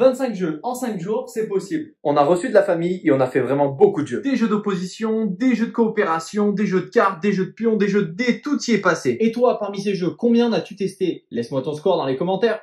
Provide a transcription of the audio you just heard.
25 jeux en 5 jours, c'est possible. On a reçu de la famille et on a fait vraiment beaucoup de jeux. Des jeux d'opposition, des jeux de coopération, des jeux de cartes, des jeux de pions, des jeux de dés, tout y est passé. Et toi, parmi ces jeux, combien as-tu testé? Laisse-moi ton score dans les commentaires.